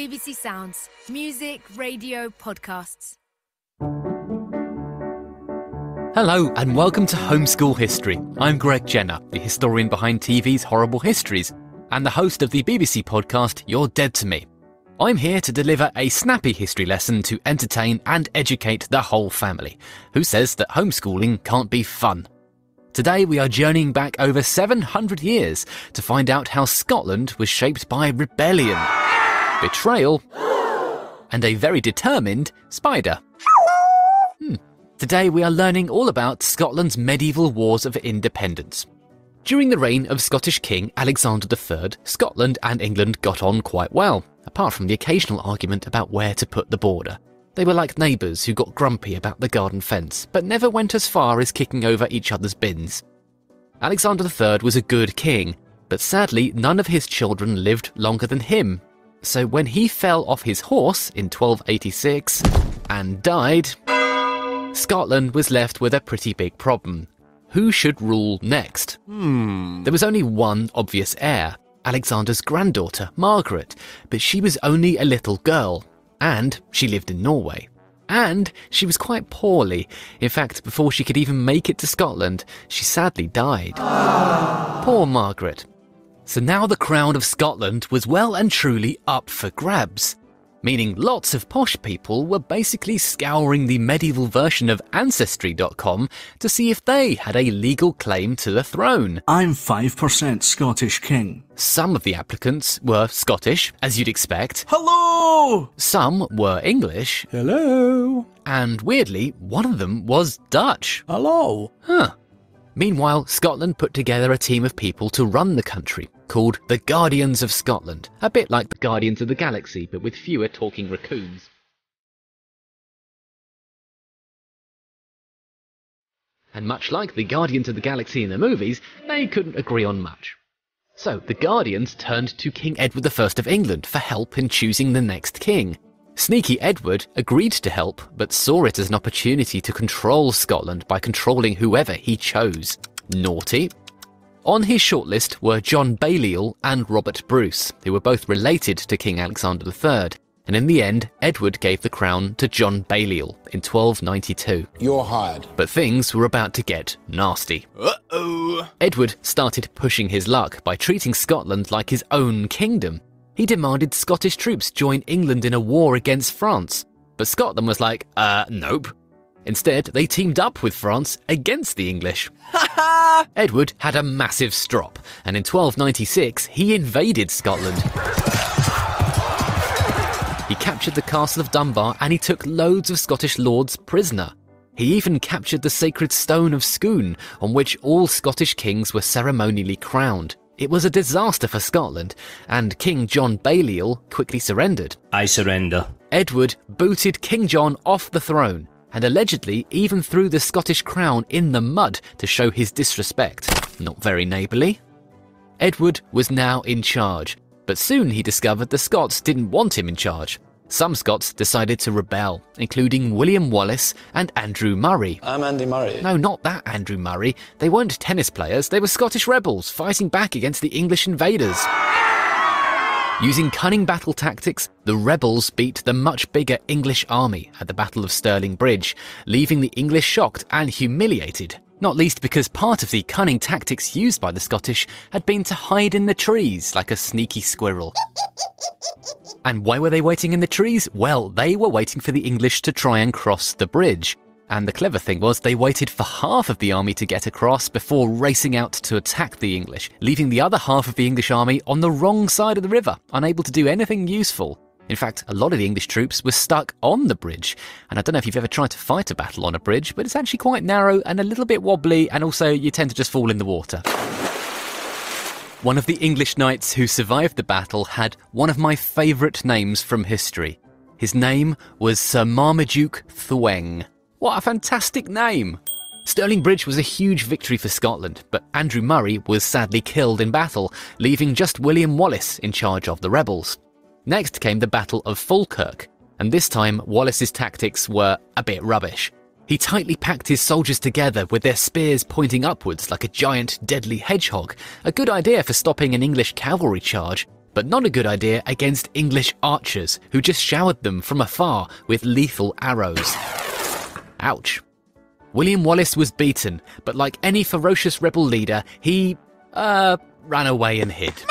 BBC Sounds. Music, radio, podcasts. Hello, and welcome to Homeschool History. I'm Greg Jenner, the historian behind TV's Horrible Histories, and the host of the BBC podcast You're Dead to Me. I'm here to deliver a snappy history lesson to entertain and educate the whole family. Who says that homeschooling can't be fun? Today we are journeying back over 700 years to find out how Scotland was shaped by rebellion, betrayal, and a very determined spider. Hmm. Today we are learning all about Scotland's medieval wars of independence. During the reign of Scottish King Alexander III, Scotland and England got on quite well, apart from the occasional argument about where to put the border. They were like neighbours who got grumpy about the garden fence, but never went as far as kicking over each other's bins. Alexander III was a good king, but sadly none of his children lived longer than him. So when he fell off his horse in 1286 and died, Scotland was left with a pretty big problem. Who should rule next? Hmm. There was only one obvious heir, Alexander's granddaughter, Margaret, but she was only a little girl, and she lived in Norway. And she was quite poorly. In fact, before she could even make it to Scotland, she sadly died. Poor Margaret. So now the crown of Scotland was well and truly up for grabs meaning lots of posh people were basically scouring the medieval version of Ancestry.com to see if they had a legal claim to the throne. I'm 5% Scottish King. Some of the applicants were Scottish, as you'd expect. Hello! Some were English. Hello! And weirdly, one of them was Dutch. Hello! Huh. Meanwhile, Scotland put together a team of people to run the country, called the Guardians of Scotland, a bit like the Guardians of the Galaxy, but with fewer talking raccoons. And much like the Guardians of the Galaxy in the movies, they couldn't agree on much. So the Guardians turned to King Edward I of England for help in choosing the next king. Sneaky Edward agreed to help, but saw it as an opportunity to control Scotland by controlling whoever he chose. Naughty. On his shortlist were John Balliol and Robert Bruce, who were both related to King Alexander III. And in the end, Edward gave the crown to John Balliol in 1292. You're hired. But things were about to get nasty. Uh oh. Edward started pushing his luck by treating Scotland like his own kingdom. He demanded Scottish troops join England in a war against France. But Scotland was like, uh, nope. Instead, they teamed up with France against the English. Edward had a massive strop, and in 1296 he invaded Scotland. He captured the castle of Dunbar and he took loads of Scottish lords prisoner. He even captured the sacred stone of Scone, on which all Scottish kings were ceremonially crowned. It was a disaster for Scotland, and King John Balliol quickly surrendered. I surrender. Edward booted King John off the throne, and allegedly even threw the Scottish crown in the mud to show his disrespect. Not very neighbourly. Edward was now in charge, but soon he discovered the Scots didn't want him in charge. Some Scots decided to rebel, including William Wallace and Andrew Murray. I'm Andy Murray. No, not that Andrew Murray. They weren't tennis players, they were Scottish rebels fighting back against the English invaders. Using cunning battle tactics, the rebels beat the much bigger English army at the Battle of Stirling Bridge, leaving the English shocked and humiliated. Not least because part of the cunning tactics used by the Scottish had been to hide in the trees like a sneaky squirrel. And why were they waiting in the trees? Well, they were waiting for the English to try and cross the bridge. And the clever thing was, they waited for half of the army to get across before racing out to attack the English, leaving the other half of the English army on the wrong side of the river, unable to do anything useful. In fact, a lot of the English troops were stuck on the bridge. And I don't know if you've ever tried to fight a battle on a bridge, but it's actually quite narrow and a little bit wobbly, and also you tend to just fall in the water. One of the English knights who survived the battle had one of my favourite names from history. His name was Sir Marmaduke Thweng. What a fantastic name! Stirling Bridge was a huge victory for Scotland, but Andrew Murray was sadly killed in battle, leaving just William Wallace in charge of the rebels. Next came the Battle of Falkirk, and this time Wallace's tactics were a bit rubbish. He tightly packed his soldiers together with their spears pointing upwards like a giant deadly hedgehog, a good idea for stopping an English cavalry charge, but not a good idea against English archers who just showered them from afar with lethal arrows. Ouch. William Wallace was beaten, but like any ferocious rebel leader, he, uh, ran away and hid.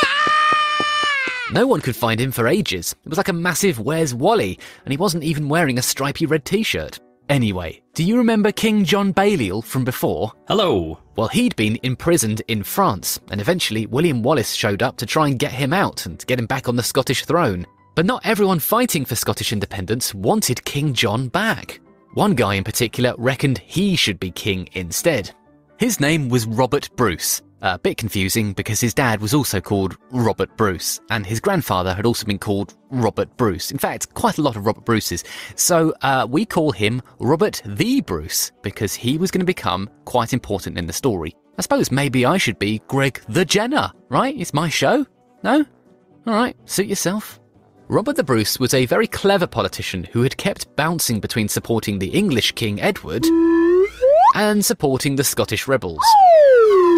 No one could find him for ages. It was like a massive Where's Wally, and he wasn't even wearing a stripy red t shirt. Anyway, do you remember King John Balliol from before? Hello. Well, he'd been imprisoned in France, and eventually William Wallace showed up to try and get him out and get him back on the Scottish throne. But not everyone fighting for Scottish independence wanted King John back. One guy in particular reckoned he should be king instead. His name was Robert Bruce, a bit confusing because his dad was also called Robert Bruce, and his grandfather had also been called Robert Bruce. In fact, quite a lot of Robert Bruces. So uh, we call him Robert the Bruce because he was going to become quite important in the story. I suppose maybe I should be Greg the Jenner, right? It's my show. No? All right, suit yourself. Robert the Bruce was a very clever politician who had kept bouncing between supporting the English King Edward and supporting the Scottish rebels.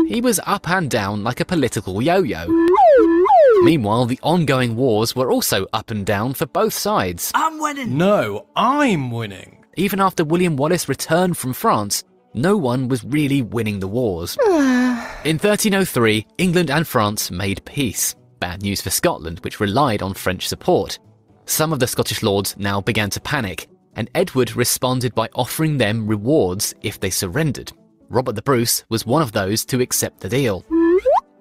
He was up and down like a political yo yo. Meanwhile, the ongoing wars were also up and down for both sides. I'm winning. No, I'm winning. Even after William Wallace returned from France, no one was really winning the wars. In 1303, England and France made peace. Bad news for Scotland, which relied on French support. Some of the Scottish lords now began to panic, and Edward responded by offering them rewards if they surrendered. Robert the Bruce was one of those to accept the deal.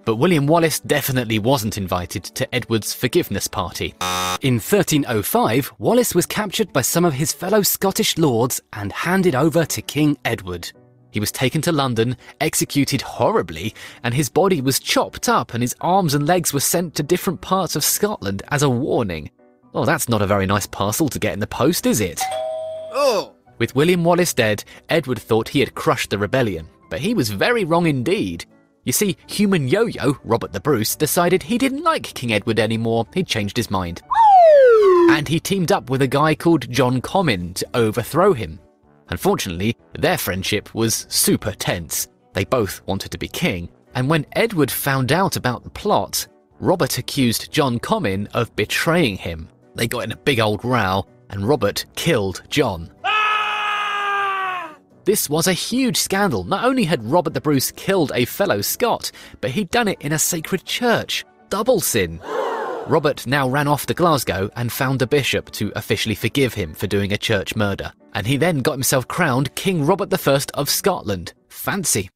But William Wallace definitely wasn't invited to Edward's forgiveness party. In 1305, Wallace was captured by some of his fellow Scottish lords and handed over to King Edward. He was taken to London, executed horribly, and his body was chopped up and his arms and legs were sent to different parts of Scotland as a warning. Oh, that's not a very nice parcel to get in the post, is it? Oh! With William Wallace dead, Edward thought he had crushed the rebellion, but he was very wrong indeed. You see, human yo yo, Robert the Bruce, decided he didn't like King Edward anymore, he'd changed his mind. And he teamed up with a guy called John Comyn to overthrow him. Unfortunately, their friendship was super tense. They both wanted to be king, and when Edward found out about the plot, Robert accused John Comyn of betraying him. They got in a big old row, and Robert killed John. Ah! This was a huge scandal. Not only had Robert the Bruce killed a fellow Scot, but he'd done it in a sacred church. Double sin. Robert now ran off to Glasgow and found a bishop to officially forgive him for doing a church murder. And he then got himself crowned King Robert I of Scotland. Fancy.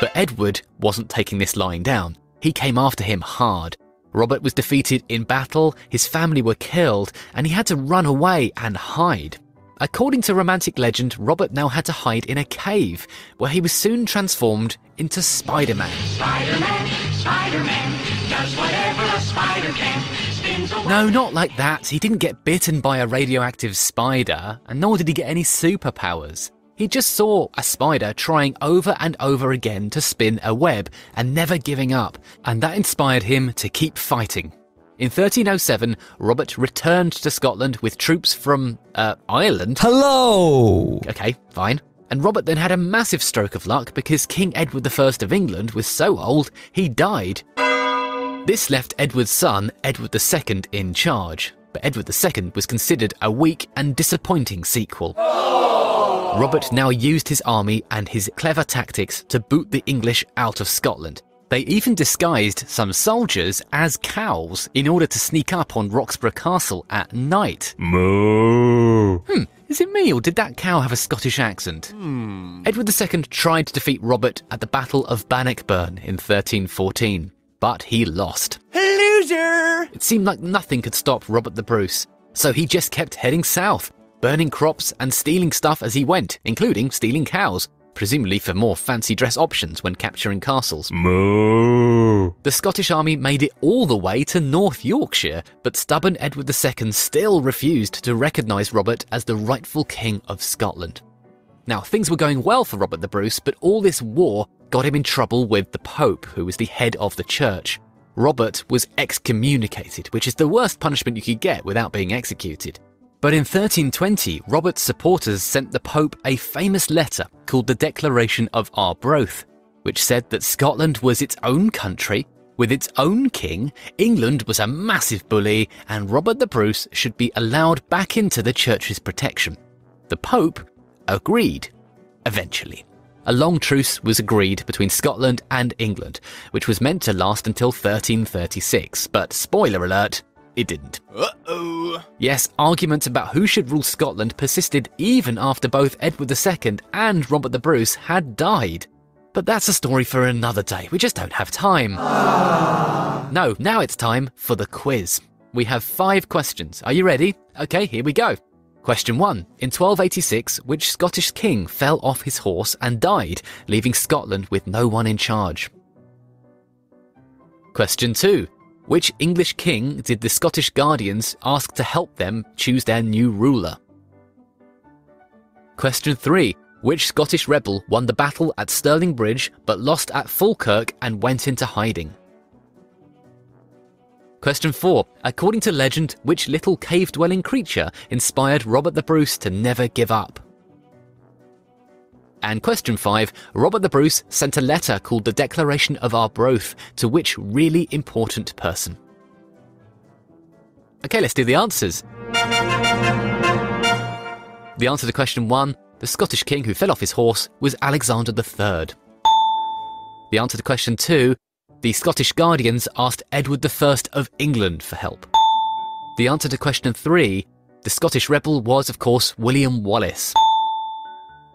But Edward wasn't taking this lying down. He came after him hard. Robert was defeated in battle, his family were killed, and he had to run away and hide. According to romantic legend, Robert now had to hide in a cave, where he was soon transformed into Spider Man. Spider-Man, Spider-Man, does whatever No, not like that. He didn't get bitten by a radioactive spider, and nor did he get any superpowers. He just saw a spider trying over and over again to spin a web and never giving up, and that inspired him to keep fighting. In 1307, Robert returned to Scotland with troops from, uh, Ireland. Hello. Okay, fine. And Robert then had a massive stroke of luck because King Edward I of England was so old, he died. This left Edward's son, Edward II, in charge. But Edward II was considered a weak and disappointing sequel. Robert now used his army and his clever tactics to boot the English out of Scotland. They even disguised some soldiers as cows in order to sneak up on Roxburgh Castle at night. Moo. Hmm, is it me or did that cow have a Scottish accent? Edward II tried to defeat Robert at the Battle of Bannockburn in 1314, but he lost. Loser. It seemed like nothing could stop Robert the Bruce, so he just kept heading south, burning crops and stealing stuff as he went, including stealing cows, presumably for more fancy dress options when capturing castles. Moo. The Scottish army made it all the way to North Yorkshire, but stubborn Edward II still refused to recognise Robert as the rightful king of Scotland. Now, things were going well for Robert the Bruce, but all this war got him in trouble with the Pope, who was the head of the church. Robert was excommunicated, which is the worst punishment you could get without being executed. But in 1320, Robert's supporters sent the Pope a famous letter called the Declaration of Arbroath, which said that Scotland was its own country With its own king, England was a massive bully, and Robert the Bruce should be allowed back into the church's protection. The Pope agreed, eventually. A long truce was agreed between Scotland and England, which was meant to last until 1336, but spoiler alert, it didn't. Uh-oh. Yes, arguments about who should rule Scotland persisted even after both Edward II and Robert the Bruce had died. But that's a story for another day. We just don't have time. no, now it's time for the quiz. We have five questions. Are you ready? Okay, here we go. Question 1. In 1286, which Scottish king fell off his horse and died, leaving Scotland with no one in charge? Question 2. Which English king did the Scottish Guardians ask to help them choose their new ruler? Question 3. Which Scottish rebel won the battle at Stirling Bridge but lost at Falkirk and went into hiding? Question 4. According to legend, which little cave dwelling creature inspired Robert the Bruce to never give up? And question 5. Robert the Bruce sent a letter called the Declaration of Arbroath to which really important person? Okay, let's do the answers. The answer to question 1 the Scottish king who fell off his horse was Alexander III. The answer to question 2 the Scottish Guardians asked Edward I of England for help. The answer to question 3 the Scottish rebel was, of course, William Wallace.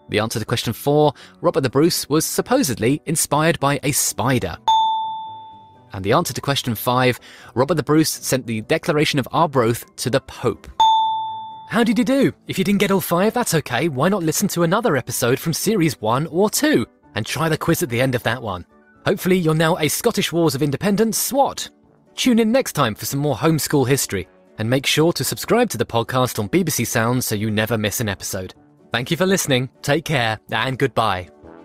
The answer to question 4 Robert the Bruce was supposedly inspired by a spider. And the answer to question 5 Robert the Bruce sent the Declaration of Arbroath to the Pope. How did you do? If you didn't get all five, that's okay. Why not listen to another episode from series 1 or 2 and try the quiz at the end of that one? Hopefully, you're now a Scottish Wars of Independence swot. Tune in next time for some more homeschool history, and make sure to subscribe to the podcast on BBC Sounds so you never miss an episode. Thank you for listening, take care, and goodbye.